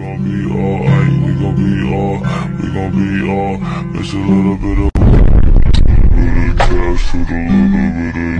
gon' be alright, we gon' be alright, we gon' be alright. It's a little bit of, a little cash, a little bit of.